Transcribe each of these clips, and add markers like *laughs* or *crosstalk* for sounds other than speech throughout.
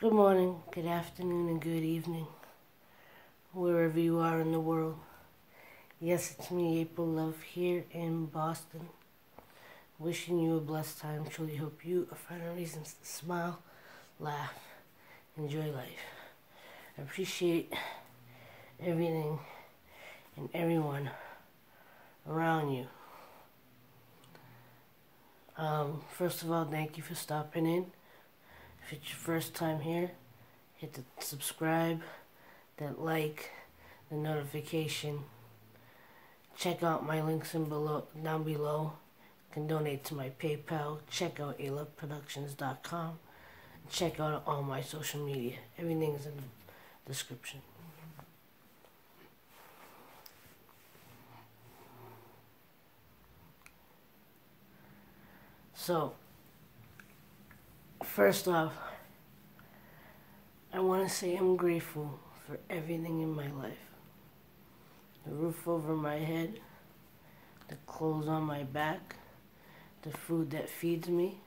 Good morning, good afternoon, and good evening, wherever you are in the world. Yes, it's me, April Love, here in Boston. Wishing you a blessed time. Truly hope you find finding reasons to smile, laugh, enjoy life. I appreciate everything and everyone around you. Um, first of all, thank you for stopping in. If it's your first time here, hit the subscribe, that like, the notification. Check out my links in below, down below. You can donate to my PayPal. Check out aloveproductions.com. Check out all my social media. Everything is in the description. So, first off, I want to say I'm grateful for everything in my life. The roof over my head, the clothes on my back, the food that feeds me,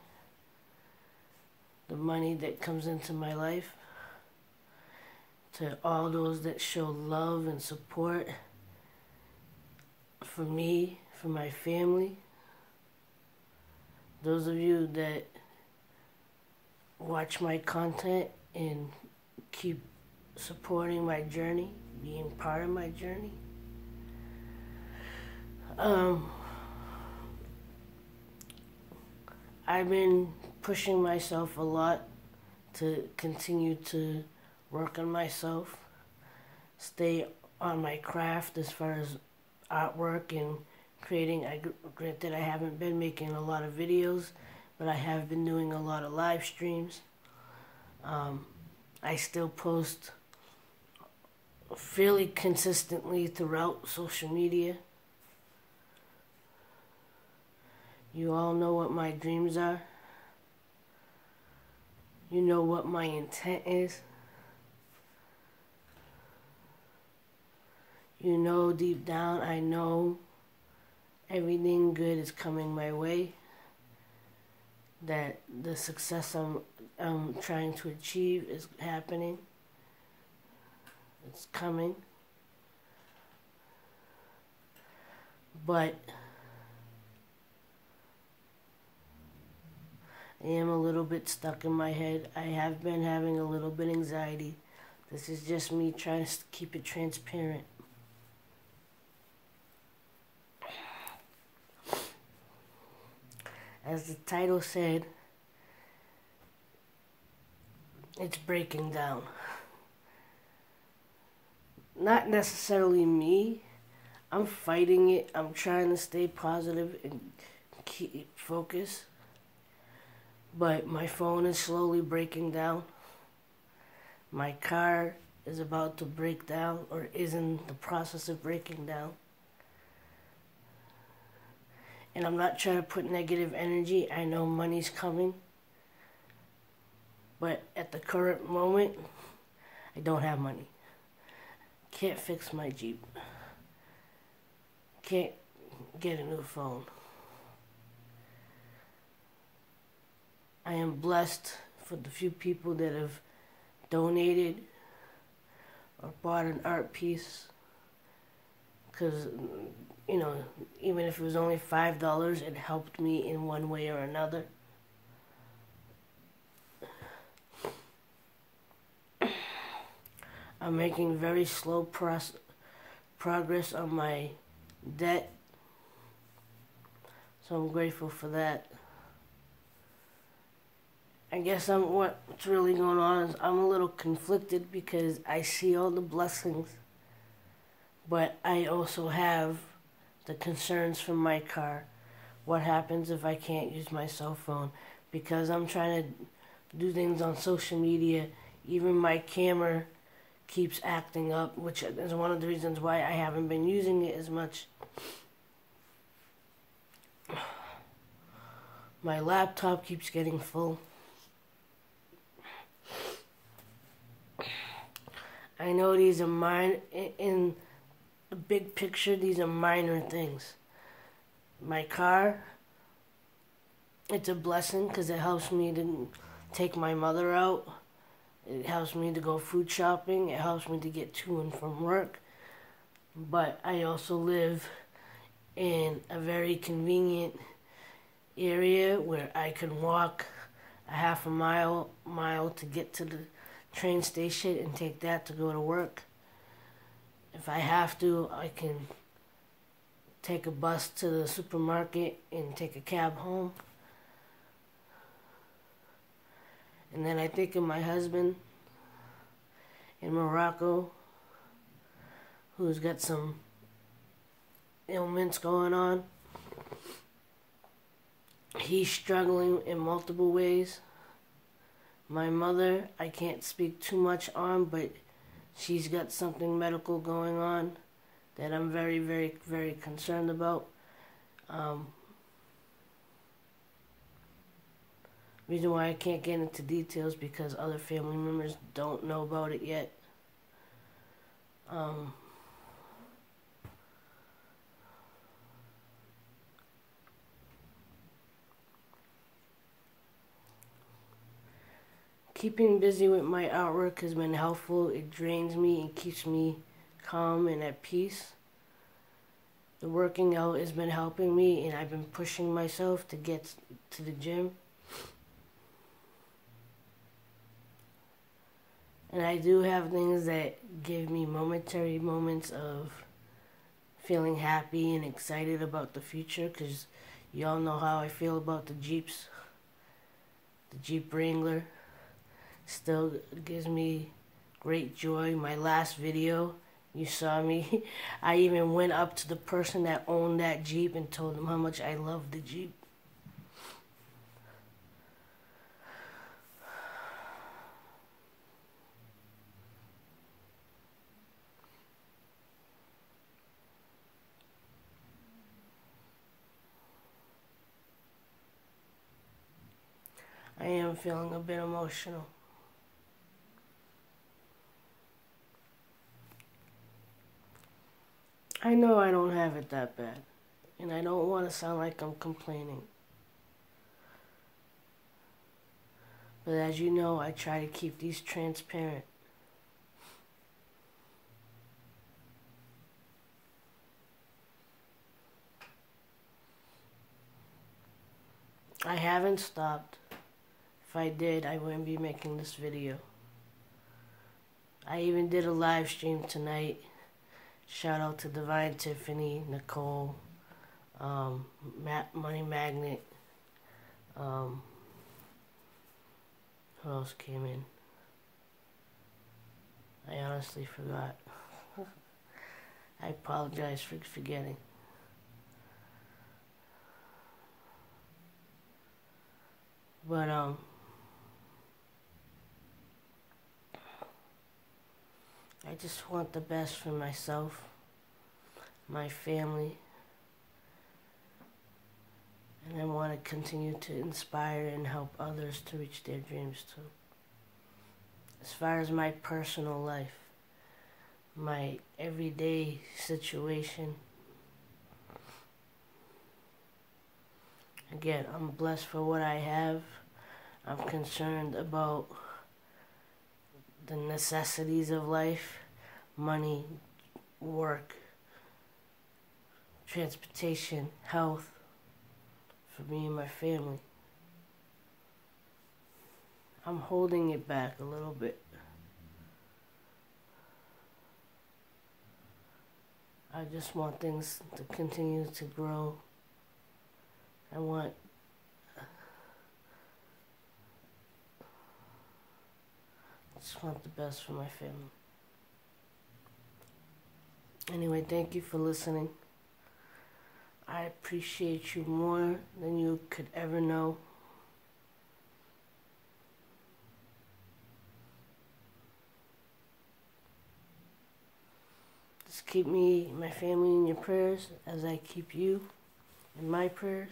the money that comes into my life, to all those that show love and support for me, for my family. Those of you that watch my content and keep supporting my journey, being part of my journey. Um, I've been pushing myself a lot to continue to work on myself, stay on my craft as far as artwork and creating. I granted I haven't been making a lot of videos, but I have been doing a lot of live streams. Um, I still post fairly consistently throughout social media. You all know what my dreams are. You know what my intent is. You know deep down, I know everything good is coming my way. That the success I'm, I'm trying to achieve is happening. It's coming. But I am a little bit stuck in my head. I have been having a little bit anxiety. This is just me trying to keep it transparent. As the title said, it's breaking down. Not necessarily me. I'm fighting it. I'm trying to stay positive and keep focus. But my phone is slowly breaking down. My car is about to break down or is in the process of breaking down and I'm not trying to put negative energy. I know money's coming. But at the current moment, I don't have money. Can't fix my Jeep. Can't get a new phone. I am blessed for the few people that have donated or bought an art piece because you know, even if it was only five dollars, it helped me in one way or another. I'm making very slow pros- progress on my debt, so I'm grateful for that. I guess I'm what's really going on is I'm a little conflicted because I see all the blessings, but I also have the concerns from my car. What happens if I can't use my cell phone? Because I'm trying to do things on social media, even my camera keeps acting up, which is one of the reasons why I haven't been using it as much. My laptop keeps getting full. I know these are mine in big picture, these are minor things. My car, it's a blessing because it helps me to take my mother out It helps me to go food shopping. It helps me to get to and from work. But I also live in a very convenient area where I can walk a half a mile mile to get to the train station and take that to go to work. If I have to, I can take a bus to the supermarket and take a cab home. And then I think of my husband in Morocco who's got some ailments going on. He's struggling in multiple ways. My mother, I can't speak too much on, but she's got something medical going on that I'm very, very, very concerned about. Um, reason why I can't get into details because other family members don't know about it yet. Um, keeping busy with my artwork has been helpful. It drains me and keeps me calm and at peace. The working out has been helping me, and I've been pushing myself to get to the gym. And I do have things that give me momentary moments of feeling happy and excited about the future because y'all know how I feel about the Jeeps. The Jeep Wrangler still gives me great joy. My last video, you saw me. *laughs* I even went up to the person that owned that Jeep and told them how much I love the Jeep. I am feeling a bit emotional. I know I don't have it that bad, and I don't want to sound like I'm complaining. But as you know, I try to keep these transparent. I haven't stopped. If I did, I wouldn't be making this video. I even did a live stream tonight Shout out to Divine Tiffany, Nicole, um, Matt Money Magnet. Um, who else came in? I honestly forgot. *laughs* I apologize for forgetting. But, um, I just want the best for myself, my family, and I want to continue to inspire and help others to reach their dreams too. As far as my personal life, my everyday situation, again, I'm blessed for what I have. I'm concerned about the necessities of life money, work, transportation, health for me and my family. I'm holding it back a little bit. I just want things to continue to grow. I want just want the best for my family. Anyway, thank you for listening. I appreciate you more than you could ever know. Just keep me, my family in your prayers as I keep you in my prayers.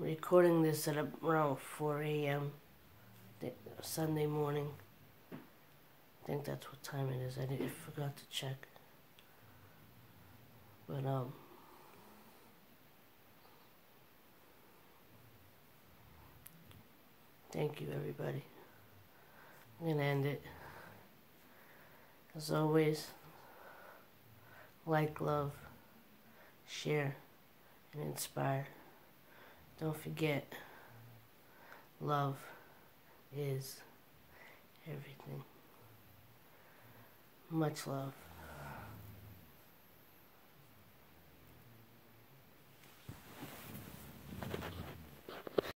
Recording this at around 4 a.m. Sunday morning. I think that's what time it is. I, did, I forgot to check. But um Thank you everybody. I'm gonna end it. As always, like, love, share, and inspire. Don't forget, love is everything. Much love.